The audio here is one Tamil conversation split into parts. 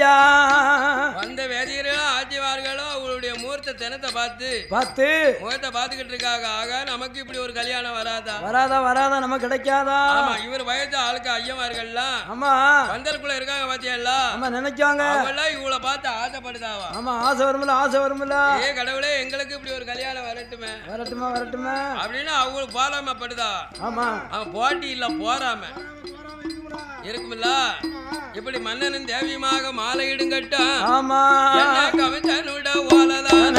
olhar. ஜனத்தை பார்த்து பார்த்து முகத்தை பார்த்துக்கிட்டு இருக்காங்க ஆக நமக்கு இப்படி ஒரு கல்யாணம் வராதா? வராதா வராதா நமக்கு கிடைக்காதா? இவர் வயசு ஆளுக்கு ஐயமார்கள்லாம் ஆமா. வந்தருக்குள்ள இருக்காங்க பாத்தியா ஆமா நினைச்சாங்க. அவெல்லாம் இவள பார்த்து ஆசைப்படுதாவா? ஆமா ஆசை வரும்ல ஆசை வரும்ல. ஏ கடவுளே எங்களுக்கு இப்படி ஒரு கல்யாணம் வரட்டுமே. வரட்டுமா வரட்டுமா? அப்படின்னு அவங்களுக்கு போராமப்படுதா? ஆமா. அவன் போட்டி இல்ல போறாம. இருக்குமில்ல இப்படி மன்னனும் தேவியமாக மாலையிடுங்கட்டும். ஆமா. கவிஞனுட ஓலதான?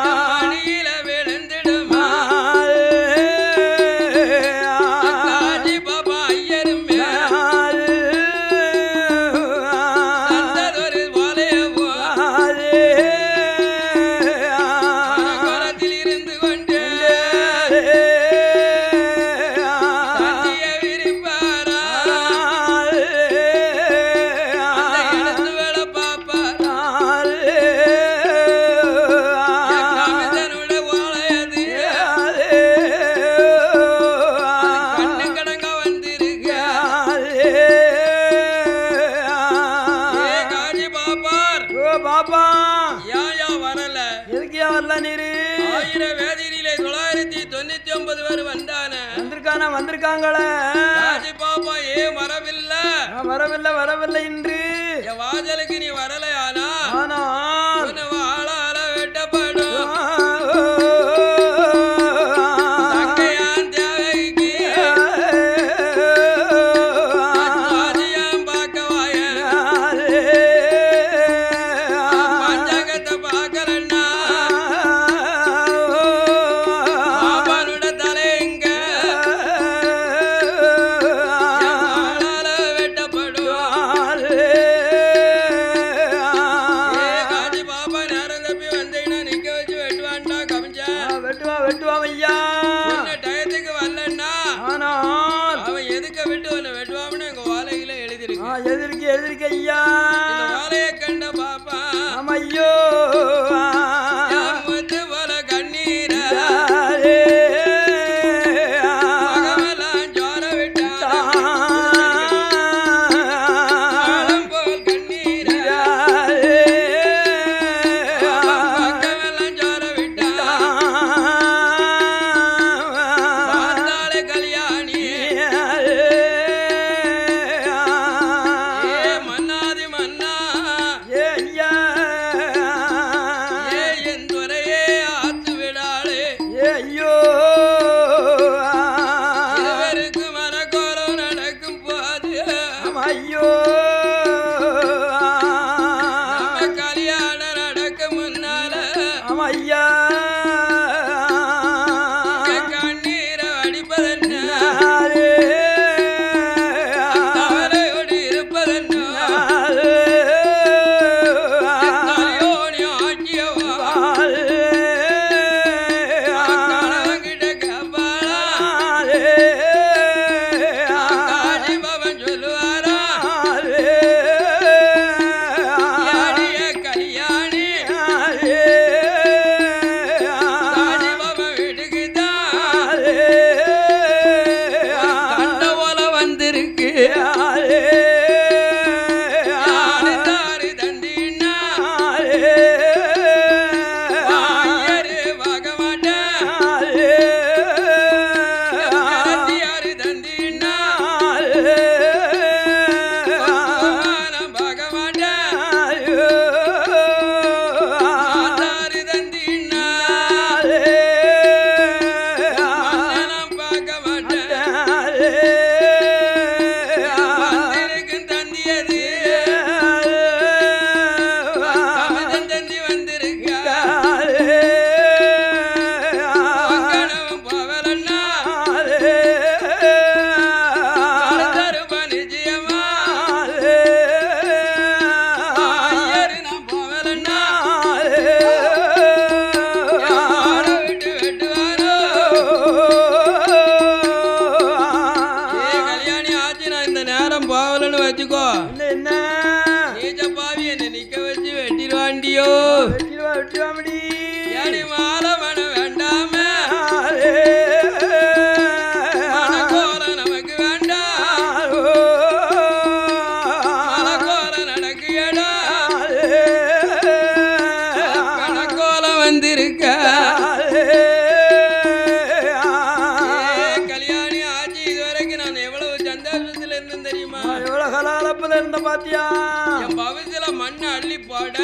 பவிசில மண்ணை அள்ளி போட.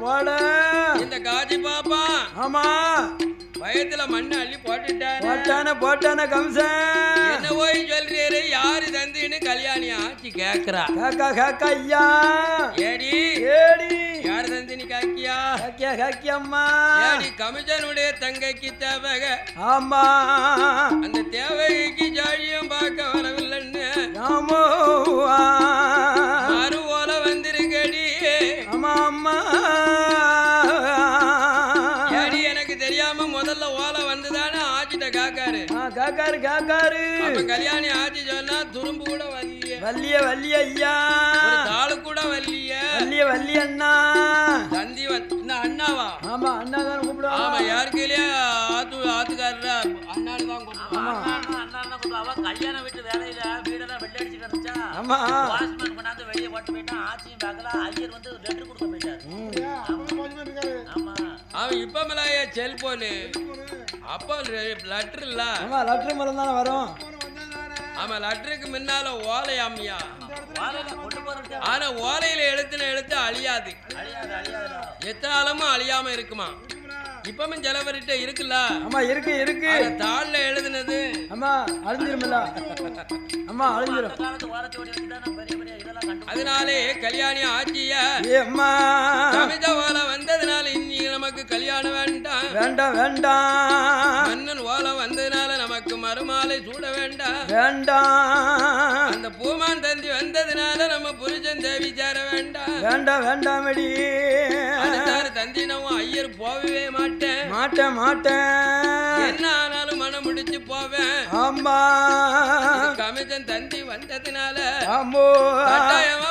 போட இந்த காஜி பாப்பா. ஆமா. பயத்துல மண்ணை அள்ளி போட்டுட்டாரு போட்டான போட்டான கம்சன் என்ன போய் சொல்றீரு யாரு தந்துன்னு கல்யாணி ஆச்சு கேக்குறா. காக்கா காக்கா ஐயா. ஏடி ஏடி. யாரு தந்தினி காக்கியா? காக்கியா காக்கி அம்மா ஏடி கமிஷனுடைய தங்கைக்கு தேவக. ஆமா. அந்த தேவகைக்கு ஜாழியும் பார்க்க வரவில்லைன்னு. ஆமோ. அம்மா ஏடி எனக்கு தெரியாம முதல்ல ஓலை வந்துதானே ஆச்சிட்ட காக்காரு. ஆ, காக்காரு காக்காரு. கல்யாணி ஆச்சி சொன்னா துரும்பு கூட வரலையே வள்ளிய வள்ளிய ஐயா. ஒரு தாளு கூட வரலையே வள்ளிய வள்ளி அண்ணா. தந்தி வந்து இந்த அண்ணாவா? ஆமா அண்ணா தான் ஆமா கூப்பிடுவாங்க யாருக்கு இல்லையா ஆத்து ஆத்துக்காரரா? அண்ணாடு தான் கூப்பிடுவான் அண்ணா, அண்ணா, அண்ணா கூப்பிடு. அவ கல்யாண வீட்டு வேலையில வீடெல்லாம் வெள்ளை இருந்துச்சா ஆமா. வாட்ச்மேன் கொண்டாந்து வெளியே போட்டு போயிட்டான் ஆச்சியும் பார்க்கல ஐயர் வந்து லெட்டர் கொடுக்க போயிட்டாரு. ஆமா. அவன் இப்ப மேலாய செல்போனு அப்போ லெட்டர் இல்ல. ஆமா லெட்டர் மூலம் தானே வரும். ஆமா லெட்டருக்கு முன்னால கொண்டு போறது ஆனா ஓலையில எழுத்துன எழுத்து அழியாது. எத்தனாலமும் அழியாம இருக்குமா? இப்பவும் சிலவர்கிட்ட இருக்குல்ல? ஆமா இருக்கு இருக்கு. தாள்ல எழுதுனது. ஆமா அழிஞ்சிருமில்ல. ஆமா அந்த அழிஞ்சிரும் அதனாலே கல்யாணி ஆச்சிய ஏ அம்மா. கமித ஓலை வந்ததுனால இன்னி நமக்கு கல்யாணம் வேண்டாம். வேண்டாம் வேண்டாம். மன்னன் ஓலை வந்ததுனால நமக்கு மறுமாலை சூட வேண்டாம். வேண்டாம். அந்த பூமான் தந்தி வந்ததுனால நம்ம புருஷன் தேவி சேர வேண்டாம் வேண்டாம் வேண்டாமடி அடுத்தாரு தந்தினவும் ஐயர் போகவே மாட்டேன் மாட்டேன். மாட்டேன் என்ன ஆனாலும் மனம் முடிச்சு போவேன். ஆமா. கமிஷன் தந்தி வந்ததுனால ஆமோ கட்டாயமா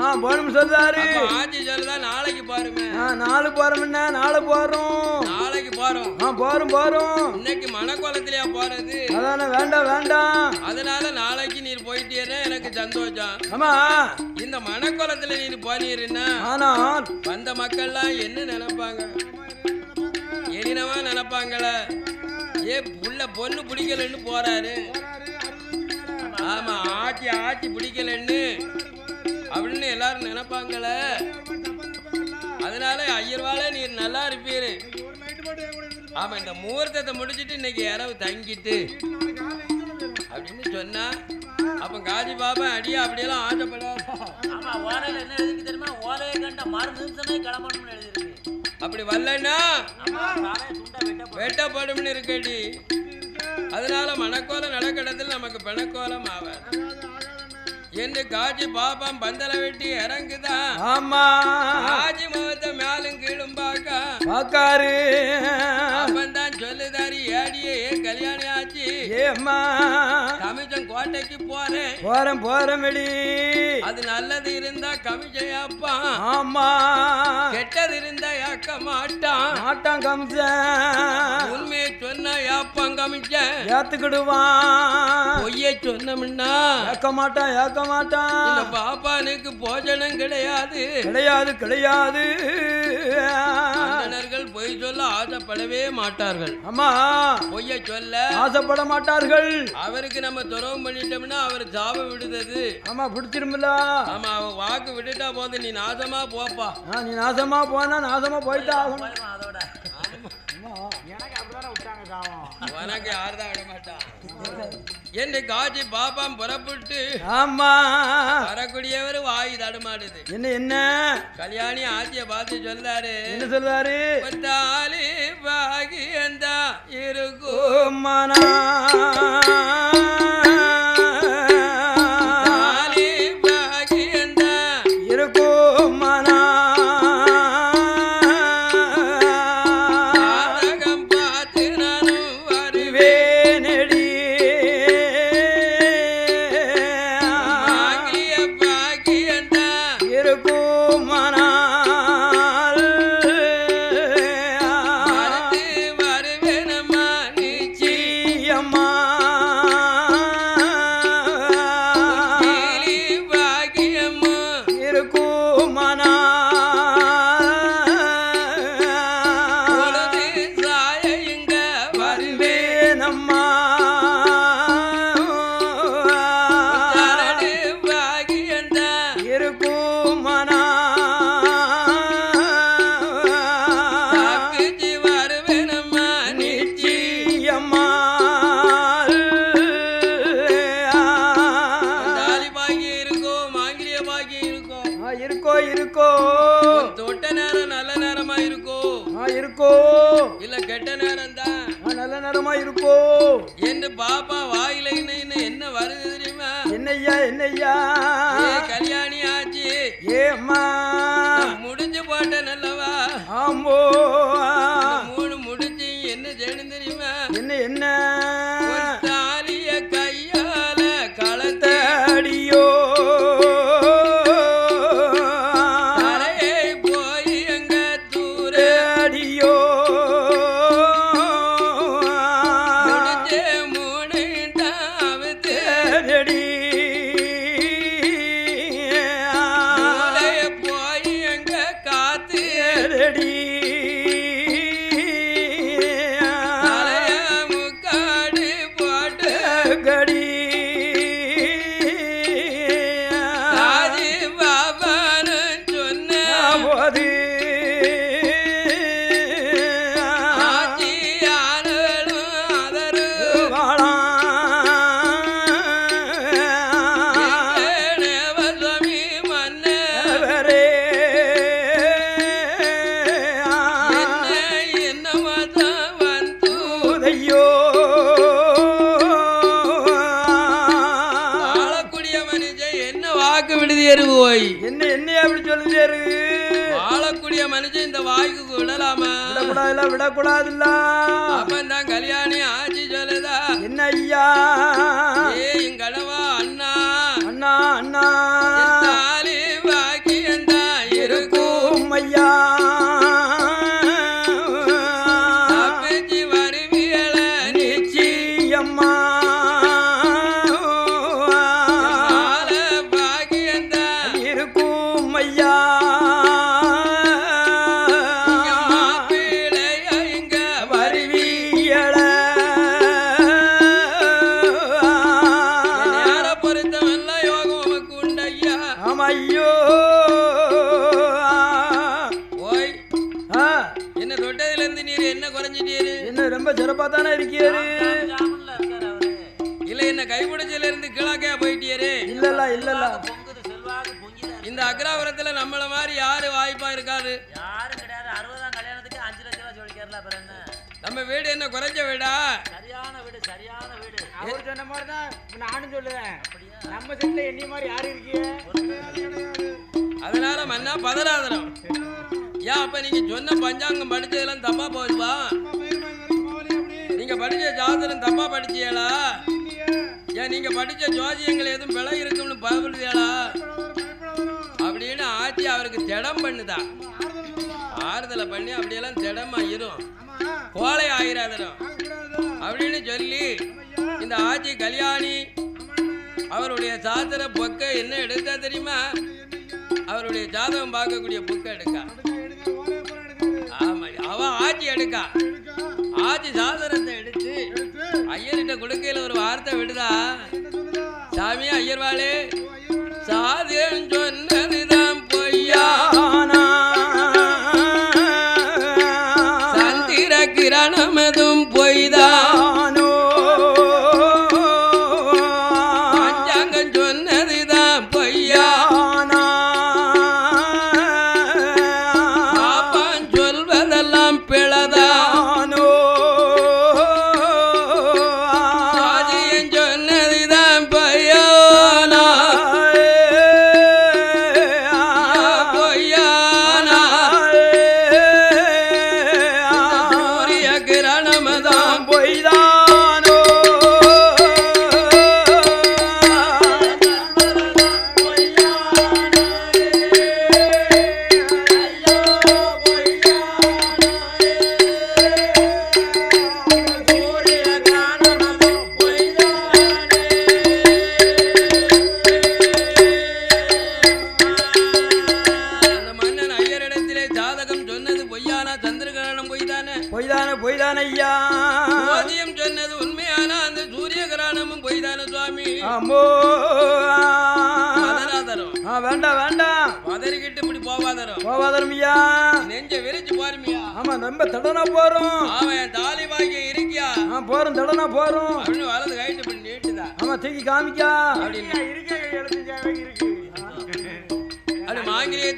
ஆ போகணும் சொல்றாரு. ஆட்சி சொல்லுதான் நாளைக்கு பாருமே. ஆ நாலு போறோம்னா நாலு போறோம். நாளைக்கு போறோம் ஆ போறோம் போறோம். இன்னைக்கு மனக்கோலத்திலயா போறது? அதானே வேண்டாம் வேண்டாம். அதனால நாளைக்கு நீர் போயிட்டீங்கன்னா எனக்கு சந்தோஷம். ஆமா. இந்த மனக்கோலத்துல நீர் போனீருன்னா ஆனால் வந்த மக்கள்லாம் என்ன நினைப்பாங்க? எனினவா நினைப்பாங்கள? ஏ புள்ள பொண்ணு பிடிக்கலன்னு போறாரு. ஆமா ஆட்சி ஆட்சி பிடிக்கலன்னு அப்படின்னு எல்லாரும் நினைப்பாங்கள. அதனால ஐயர்வால நீர் நல்லா இருப்பீரு. ஆமா இந்த முகூர்த்தத்தை முடிச்சிட்டு இன்னைக்கு இரவு தங்கிட்டு அப்படின்னு சொன்னா அப்ப காஜி பாபா அடியா அப்படியெல்லாம் ஆசைப்படாத. என்ன எழுதிருக்கு தெரியுமா? ஓலையை கண்ட மறு நிமிஷமே கிளம்பணும்னு எழுதிருக்கு அப்படி வரலன்னா வெட்டப்படும்னு இருக்கடி. அதனால மணக்கோலம் நடக்கிடத்தில் நமக்கு பிணக்கோலம் ஆவார் என்று காட்சி பாப்பம் பந்தல வெட்டி இறங்குதான் ஆமா. காட்சி முகத்தை மேலும் கீழும் பார்க்க. பாக்காரு அப்பன் தான் சொல்லுதாரி ஏடியே கல்யாணம் ஆச்சு. ஏம்மா. கமிஷன் கோட்டைக்கு போறேன் போறேன் போறேன் அது நல்லது இருந்தா அப்பா. ஆமா. கெட்டது இருந்தா ஏக்க மாட்டான். மாட்டான் கம்சன் உண்மையை சொன்னா ஏப்பான் கமிஷன் ஏத்துக்கிடுவான். பொய்யை சொன்னோம்னா ஏக்க மாட்டான் ஏக்க இந்த மாட்டான் பாப்பானுக்கு போஜனம் கிடையாது. கிடையாது கிடையாது. பொய் சொல்ல ஆசைப்படவே மாட்டார்கள். ஆமா. பொய்யை சொல்ல ஆசைப்பட மாட்டார்கள். அவருக்கு நம்ம துறவு பண்ணிட்டோம்னா அவர் சாப விடுதது. ஆமா பிடிச்சிருமில்ல. ஆமா அவ வாக்கு விட்டுட்டா போது நீ நாசமா போப்பா. ஆ, நீ நாசமா போனா நாசமா போயிட்டா ஆகணும். போயிடும் அதோட. உனக்கு யாருதான் விட மாட்டான் என்று காட்சி பாப்பாம் புறப்பட்டு ஆமா. வரக்கூடியவர் வாய் தடுமாடுது. என்ன என்ன? கல்யாணி ஆட்சியை பார்த்து சொல்றாரு. என்ன சொல்றாரு? பத்தாலி பாகியந்தா இருக்கும். மனா போய். என்ன என்னைய அப்படி சொல்லுறாரு வாழக்கூடிய மனுஷன் இந்த வாய்க்கு விடலாமா? விடக்கூடாதுல்ல விடக்கூடாதுல்ல. அப்ப தான் கல்யாணி ஆச்சி சொல்லுதா? என்ன ஐயா ஏ ரொம்ப சிறப்பா தானே இருக்கியாரு? ஜாமன்ல இருக்காரு அவரு இல்ல என்ன கைப்பிடிச்சல இருந்து கிழக்கையா போயிட்டியாரு. இல்லல்ல இல்லல்ல. இந்த அக்ராபுரத்துல நம்மள மாதிரி யாரு வாய்ப்பா இருக்காரு யாரும் கிடையாது அறுபதாம் கல்யாணத்துக்கு அஞ்சு லட்சம் ரூபாய் சொல்லிக்கிறல அப்புறம் என்ன நம்ம வீடு என்ன குறைஞ்ச வீடா? சரியான வீடு சரியான வீடு. அவர் சொன்ன மாதிரி தான் நானும் சொல்லுவேன். நம்ம செட்ல என்னைய மாதிரி யாரு இருக்கீங்க அதனால மன்னா பதறாதரம் ஏன் அப்ப நீங்க சொன்ன பஞ்சாங்கம் படிச்சதெல்லாம் தப்பா போகுதுவா நீங்க படிச்ச ஜாதகம் தப்பா படிச்சீங்களா ஏன் நீங்க படிச்ச ஜோதியங்கள் எதுவும் பிழை இருக்கும்னு பயப்படுதீங்களா அப்படின்னு ஆட்சி அவருக்கு திடம் பண்ணுதா. ஆறுதலை பண்ணி அப்படியெல்லாம் திடம் ஆயிரும் கோலை ஆயிராதரம் அப்படின்னு சொல்லி இந்த ஆட்சி கல்யாணி அவருடைய சாத்திர பொக்க என்ன எடுத்தா தெரியுமா? அவருடைய ஜாதகம் பார்க்கக்கூடிய புக்கை எடுக்கா. ஆமா அவ ஆட்சி எடுக்கா. ஆட்சி சாதனத்தை எடுத்து ஐயர்கிட்ட கொடுக்கையில ஒரு வார்த்தை விடுதா சாமி ஐயர்வாளே. சாதம் சொன்னதுதான் பொய்யா.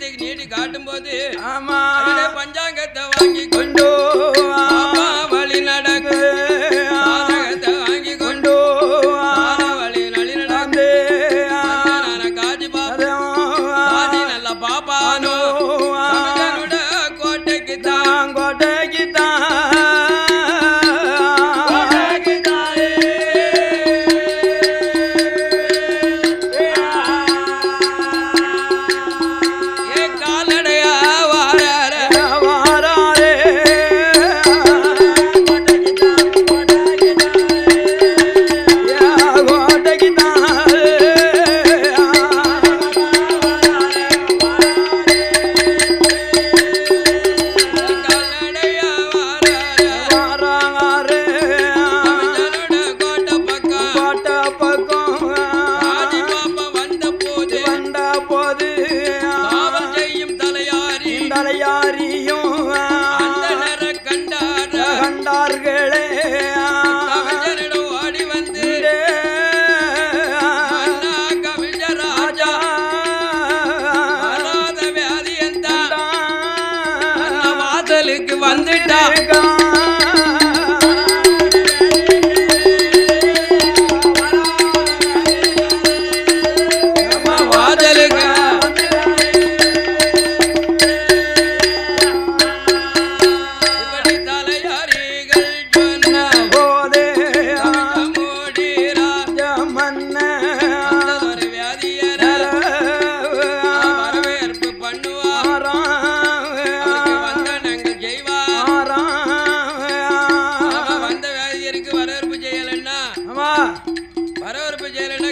நீட்டி காட்டும் போது பஞ்சாங்கத்தை வாங்கி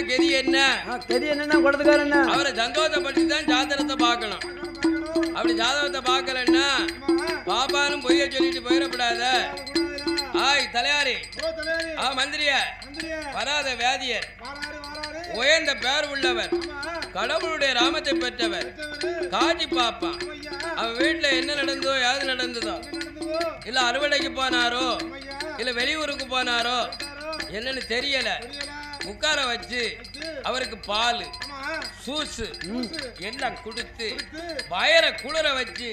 கெதி என்ன? தெரிய என்னன்னா கொடுத்துக்காரு என்ன? அவரை சந்தோஷப்பட்டு தான் ஜாதகத்தை பார்க்கணும். அப்படி ஜாதகத்தை பார்க்கலன்னா பாப்பானும் பொய்ய சொல்லிட்டு போயிடக்கூடாத ஆய் தலையாரி. ஆ மந்திரிய. வராத வியாதியர். உயர்ந்த பேர் உள்ளவர். கடவுளுடைய ராமத்தை பெற்றவர். காட்சி பாப்பான் அவன் வீட்டுல என்ன நடந்ததோ யாது நடந்ததோ. இல்ல அறுவடைக்கு போனாரோ இல்ல வெளியூருக்கு போனாரோ என்னன்னு தெரியல. உட்கார வச்சு அவருக்கு பால் சூசு எல்லாம் கொடுத்து வயரை குளிர வச்சு?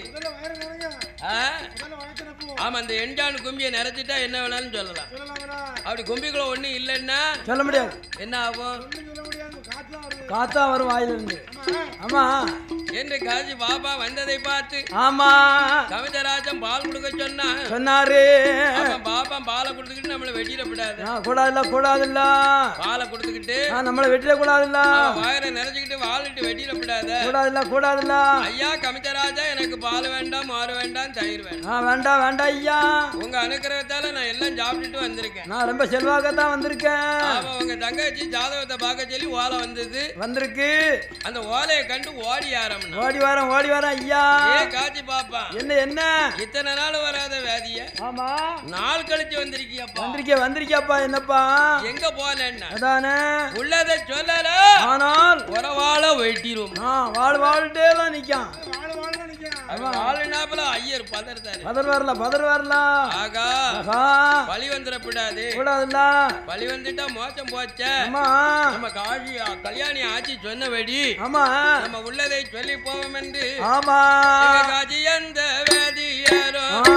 ஆமா அந்த எண்டான் கும்பியை நிறைச்சிட்டா என்ன வேணாலும் சொல்லலாம். அப்படி கும்பிக்குள்ள ஒண்ணு இல்லைன்னா சொல்ல முடியாது. என்ன ஆகும்? காத்தா வரும் வாயிலிருந்து. ஆமா. என்று காஜி பாபா வந்ததை பார்த்து ஆமா. கவிதராஜன் பால் கொடுக்க சொன்னா சொன்னாரு. பாப்பா பாலை கொடுத்துக்கிட்டு நம்மளை வெட்டிடக்கூடாது ஆ, கூடாதுல்ல கூடாதுல்ல. பாலை கொடுத்துக்கிட்டு நம்மளை வெட்டிட கூடாதுல்ல அவன் வயரை நிறைச்சுக்கிட்டு வாழிட்டு வெட்டிடக்கூடாது. கூடாதுல்ல கூடாதுல்ல ஐயா கமிதராஜா எனக்கு பால் வேண்டாம் மாறு வேண்டாம் தயிர் வேண்டாம். வேண்டாம் வேண்டாம் ஐயா. உங்க அனுக்கிரகத்தால நான் எல்லாம் சாப்பிட்டுட்டு வந்திருக்கேன். நான் ரொம்ப செல்வாக்கத்தான் வந்திருக்கேன். ஆமா உங்க தங்கச்சி ஜாதகத்தை பார்க்க சொல்லி ஓலை வந்தது. வந்திருக்கு. அந்த ஓலையை கண்டு ஓடி ஆரம்பினா ஓடி வரேன் ஓடி வரேன் ஐயா. ஏ காட்சி பாப்பா என்ன என்ன? இத்தனை நாள் வராத வியாதிய? ஆமா. நாள் கழிச்சு வந்திருக்கியப்பா. வந்திருக்கிய வந்திருக்கியாப்பா என்னப்பா? எங்க போனேன்னா? அதானே? உள்ளதை சொல்லல. ஆனால் உறவாள வெட்டிரும். ஆ வாழ் வாழ்ட்டே தான் நிக்கான். ஐயர் பதர்த்தாரு பதர் வரல பதர் வரல. ஆகா பழி வந்துடக்கூடாது கூடாதுல்ல பழி வந்துட்டா மோசம் போச்ச. நம்ம காழி கல்யாணி ஆட்சி சொன்னபடி ஆமா. நம்ம உள்ளதை சொல்லி போவோம் என்று ஆமா. எங்க காட்சி எந்த வேதியாரோ ஆ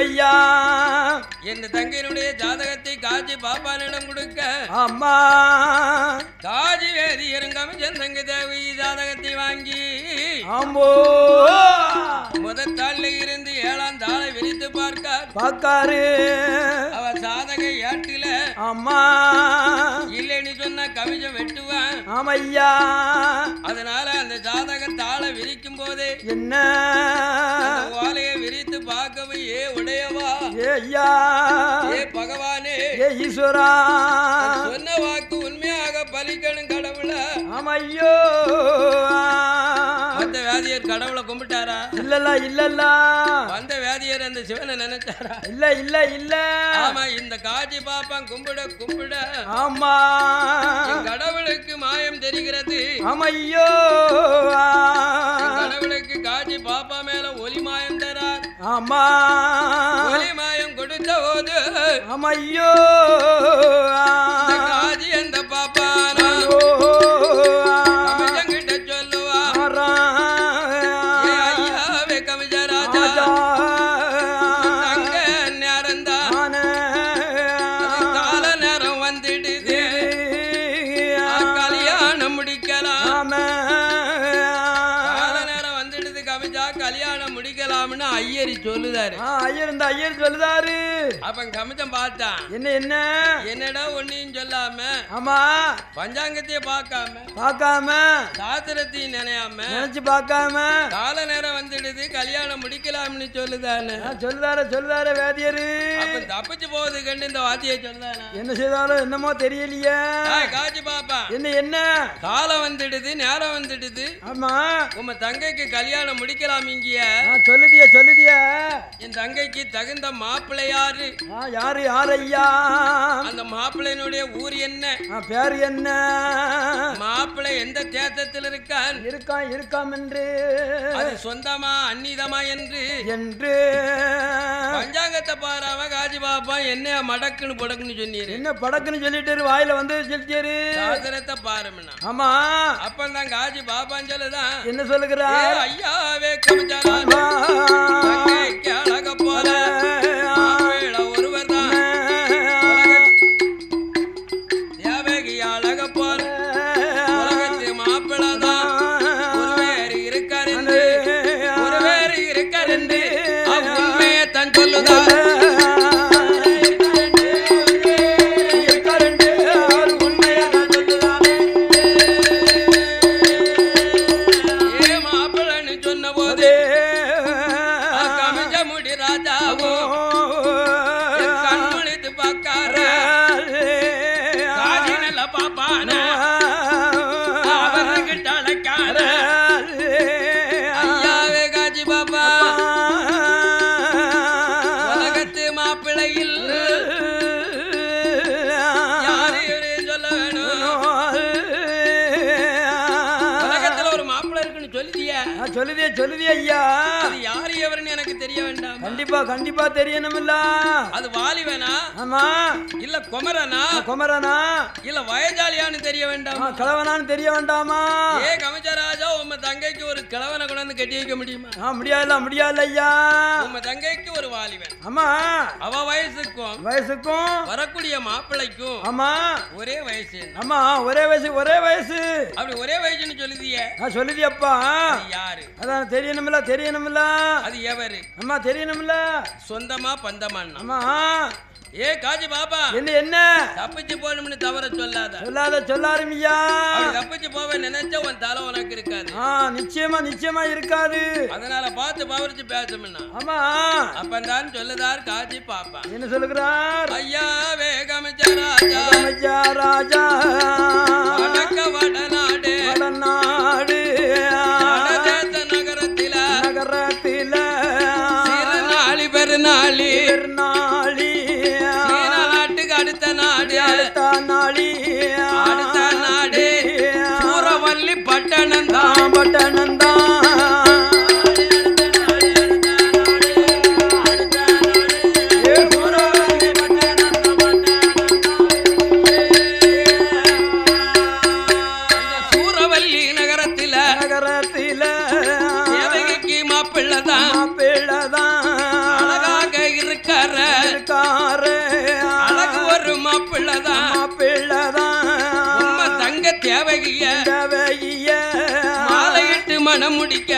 ஐயா என் தங்கையினுடைய ஜாதகத்தை காஜி பாப்பானிடம் கொடுக்க அம்மா காஜி வேதி இருங்காம செந்தங்க தேவி ஜாதகத்தை வாங்கி ஆம்போ. முதல் தாள்ல இருந்து ஏழாம் தாளை விரித்து பார்க்கார். பாக்காரு அவ சாதக ஏட்டில அம்மா இல்லைன்னு சொன்னா கவிஜம் வெட்டுவான். ஆமையா அதனால அந்த ஜாதக தாளை விரிக்கும் போதே என்ன? ஓலையை ஐயா. ஏ பகவானே. ஏ ஈஸ்வரா. சொன்ன வாக்கு உண்மையாக பலிக்கணும் கடவுள. ஆமையோ. அந்த வேதியர் கடவுளை கும்பிட்டாரா? இல்லல்ல இல்லல்ல வந்த வேதியர் அந்த சிவனை நினைச்சாரா? இல்ல இல்ல இல்ல. ஆமா இந்த காட்சி பாப்பான் கும்பிட கும்பிட. ஆமா. கடவுளுக்கு மாயம் தெரிகிறது. ஆமையோ. கடவுளுக்கு காட்சி பாப்பா மேல ஒலி மாயம் தரார். ஆமா. ஒலி இந்த காட்சி அந்த பாப்பானா என்ன என்ன? என்னடா ஒன்னையும் சொல்லாம? ஆமா. பஞ்சாங்கத்தையே பார்க்காம? பார்க்காம? சாத்திரத்தையும் நினையாம? நினைச்சு பார்க்காம? கால நேரம் வந்துடுது கல்யாணம் முடிக்கலாம்னு சொல்லுதானே? சொல்லுதாரு சொல்லுதாரு வேதியரு. தப்பிச்சு போகுது கண்டு இந்த வாத்தியை சொல்லுதானே? என்ன செய்தாலும் என்னமோ தெரியலையே. காட்சி பாப்பா. என்ன என்ன? காலம் வந்துடுது நேரம் வந்துடுது. ஆமா. உங்க தங்கைக்கு கல்யாணம் முடிக்கலாம் இங்கேய. சொல்லுதிய சொல்லுதிய. என் தங்கைக்கு தகுந்த மாப்பிள்ளை யாரு? யாரு யார் ஐயா? அந்த மாப்பிள்ளையினுடைய ஊர் என்ன? பேரு என்ன? மாப்பிள்ளை எந்த தேசத்தில் இருக்கான்? இருக்கான் இருக்காம் என்று. அது சொந்தமா அந்நிதமா என்று. என்று. பஞ்சாங்கத்தை பாராம காஜி பாப்பா என்ன மடக்குன்னு புடக்குன்னு சொன்னீரு? என்ன படக்குன்னு சொல்லிட்டு வாயில வந்து சொல்லிட்டாரு சாஸ்திரத்தை பாருமண்ணா ஆமா. அப்பந்தான் காஜி பாப்பான்னு சொல்லுதான் என்ன ஏ சொல்லுகிறார் ஐயாவே தங்கைக்கு அழக போல. தேவகி கண்டிப்பா தெரியணுமில்ல. அது வாலிபனா? ஆமா. இல்ல குமரனா? குமரனா. இல்ல வயஜாலியான்னு தெரிய வேண்டாம்? கிழவனான்னு தெரிய வேண்டாமா? ஏ கமச்சராஜா உம்ம தங்கைக்கு ஒரு கிழவனை கொண்டாந்து கட்டி வைக்க முடியுமா? ஆ முடியாதுல முடியாது ஐயா. உம்ம தங்கைக்கு ஒரு வாலிபன். ஆமா. அவ வயசுக்கும் வயசுக்கும். வரக்கூடிய மாப்பிள்ளைக்கும் ஆமா. ஒரே வயசு. ஆமா ஒரே வயசு ஒரே வயசு. அப்படி ஒரே வயசுன்னு சொல்லுதியே. நான் சொல்லுதியப்பா. யாரு? அதான் தெரியணுமில்ல தெரியணுமில்ல. அது எவரு? அம்மா தெரியணுமில்ல. சொந்தமா அம்மா ஏ காஜி பாபா என்ன என்ன? தப்பிச்சு போகணும்னு தவற சொல்லாத. சொல்லாத சொல்லாருமியா தப்பிச்சு போக நினைச்ச உன் தலை உனக்கு இருக்காது. ஆ நிச்சயமா நிச்சயமா இருக்காது. அதனால பார்த்து பவரிச்சு பேசணும்னா ஆமா. அப்பந்தான் சொல்லுதார் காஜி பாப்பா. என்ன சொல்லுகிறார்? ஐயா வேகமிச்ச ராஜா. ஐயா ராஜா. வடக்க வடநாடு. வடநாடு. நகரத்தில. நகரத்தில. திருநாளி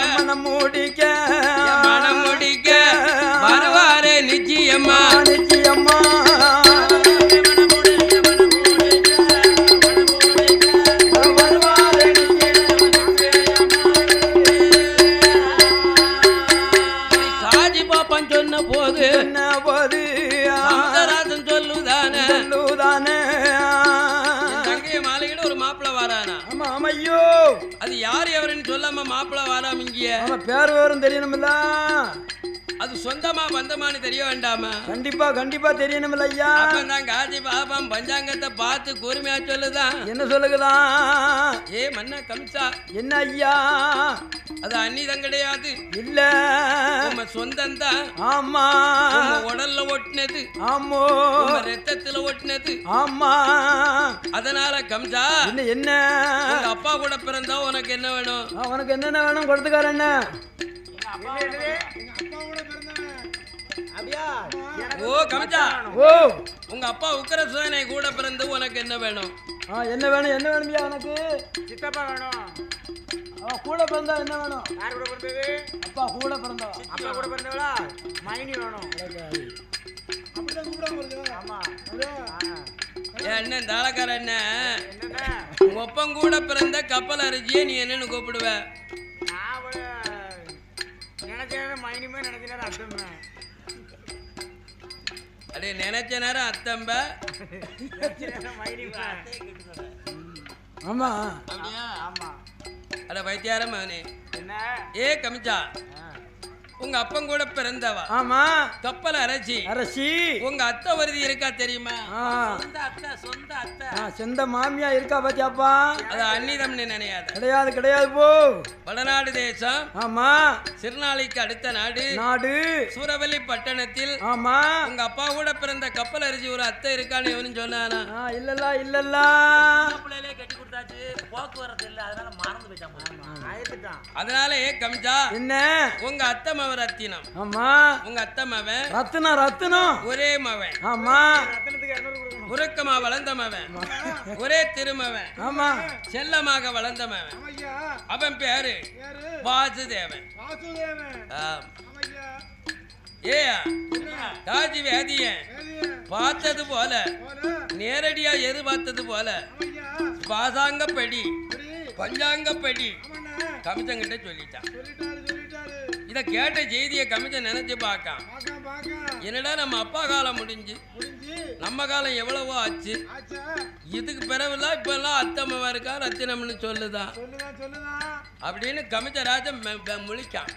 மனம் முடிக்க. மனம் முடிக்க. வருவாரே நிச்சயமா. நிச்சயம்மா ஒரு மாப்பிள்ளை வாரானா? ஆமா ஆமையோ அது யார் எவருன்னு சொல்லாம மாப்பிள்ளை ஆமா பேர் விவரம் தெரியணும்ல. சொந்தமா பந்தமான்னு தெரிய வேண்டாமா? கண்டிப்பா கண்டிப்பா தெரியணுமில்ல ஐயா. அப்பந்தான் காஜி பாப்பான் பஞ்சாங்கத்தை பார்த்து கூர்மையா சொல்லுதான் என்ன சொல்லுகுதான் ஏ மன்ன கம்சா என்ன ஐயா? அது அந்நிதம் கிடையாது. இல்ல. உம்ம சொந்தம் தான் ஆமா உடல்ல ஒட்டினது. ஆமோ. ரத்தத்துல ஒட்டினது. ஆமா. அதனால கம்சா என்ன என்ன? உங்க அப்பா கூட பிறந்தா உனக்கு என்ன வேணும்? உனக்கு என்னென்ன வேணும்? கொடுத்துக்கார என்ன? அப்படியா ஓ கமிச்சா ஓ. உங்க அப்பா உக்கர சுதனை கூட பிறந்து உனக்கு என்ன வேணும்? ஆ என்ன வேணும் என்ன வேணும்யா உனக்கு? சித்தப்பா வேணும். அவ கூட பிறந்தா என்ன வேணும்? யார் கூட பிறந்தது? அப்பா கூட பிறந்தா. அப்பா கூட பிறந்தவளா? மைனி வேணும். ஆமா. என்ன? தாளக்கார என்ன ஒப்பம் கூட பிறந்த கப்பல் அரிசியே நீ என்னன்னு கூப்பிடுவ? நான் நினைச்சேன் மைனிமே நினைச்சேன் அர்த்தம் அடே நினைச்ச நேரம் அத்தம்ப. மைனிமே ஆமா. அப்படியா ஆமா. அட வைத்தியாரம் மகனே. என்ன? ஏ கமிச்சா? உங்க அப்பன் கூட பிறந்தவா? ஆமா. கப்பல் அரைச்சி. அரசி உங்க அத்தை வருதி இருக்கா தெரியுமா? சொந்த அத்தை சொந்த அத்தை. சொந்த மாமியா இருக்கா பாத்தியாப்பா அது அந்நிதம்னு நினையாத. கிடையாது கிடையாது போ. வடநாடு தேசம். ஆமா. சிறுநாளைக்கு அடுத்த நாடு. நாடு. சூரவல்லி பட்டணத்தில். ஆமா. உங்க அப்பா கூட பிறந்த கப்பல் அரிசி ஒரு அத்தை இருக்கான்னு எவனும் சொன்னானா? இல்லல்ல இல்லல்ல. பிள்ளையிலே கட்டி கொடுத்தாச்சு. போக்குவரத்து இல்லை அதனால மறந்து போயிட்டான் அதனால ஏ கமிச்சா என்ன? உங்க அத்தை ரத்தினம் ஆமா. உங்க அத்தை மவன் ரத்தினம் ரத்தினம். ஒரே மவன். ஆமா. ரத்தனத்துக்கு இரநூறு கொடுக்கணும் உருக்கமா வளர்ந்த மவன் ஒரே திருமவன் ஆமா. செல்லமாக வளர்ந்த மவன் அவன் பேரு வாசுதேவன். ஏயா காஜி வேதியன். பார்த்தது போல. நேரடியா எதிர்பார்த்தது போல. பாசாங்கப்படி பஞ்சாங்கப்படி. கமிச்சங்கிட்ட சொல்லிட்டான். இத கேட்ட செய்தியை கமிச்சன் நினைச்சு பார்க்கான். என்னடா நம்ம அப்பா காலம் முடிஞ்சு? நம்ம காலம் எவ்வளவோ ஆச்சு. இதுக்கு பிறகுலாம் இப்ப எல்லாம் அத்தம்மா இருக்கா ரத்தினம்னு சொல்லுதான் அப்படின்னு கமிச்ச ராஜன் முழிக்கான்.